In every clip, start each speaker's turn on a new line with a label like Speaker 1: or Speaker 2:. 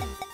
Speaker 1: you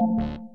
Speaker 1: you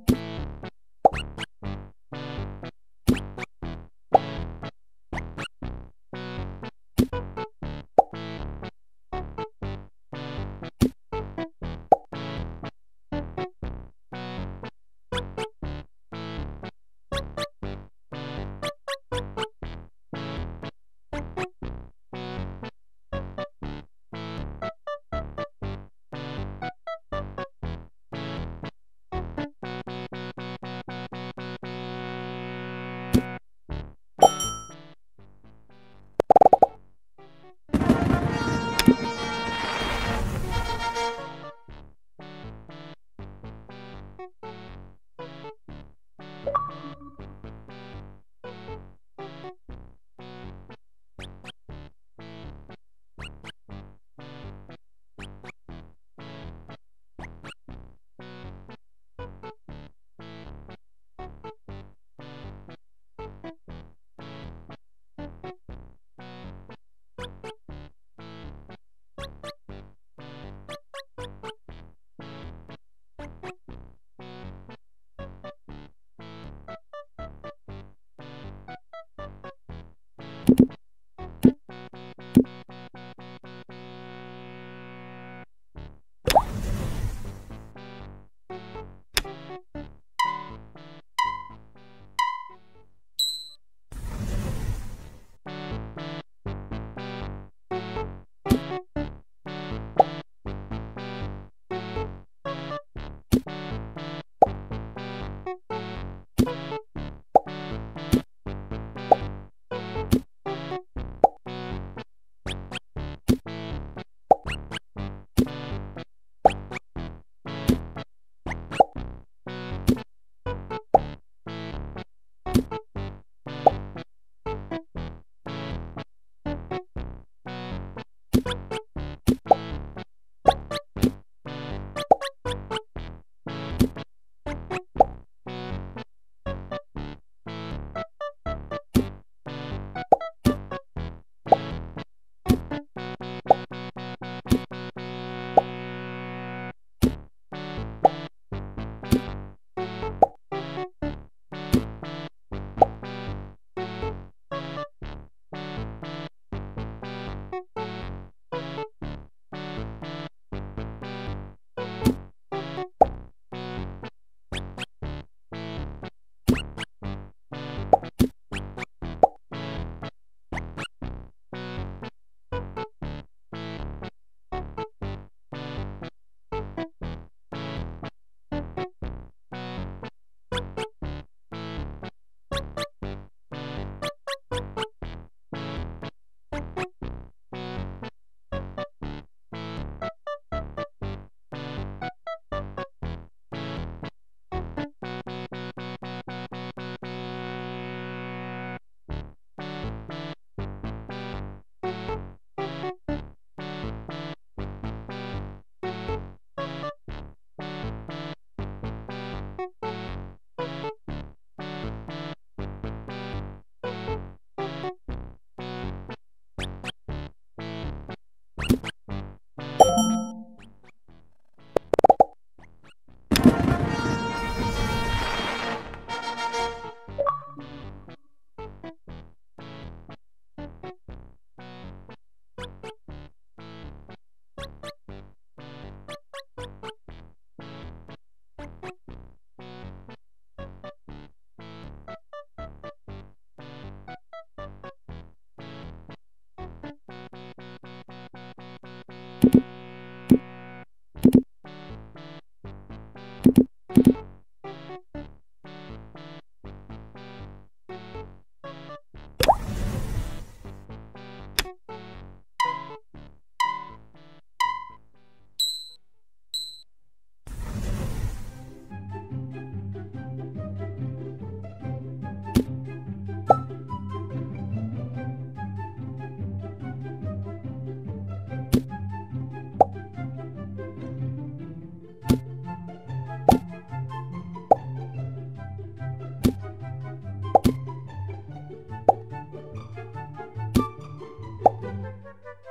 Speaker 1: thank you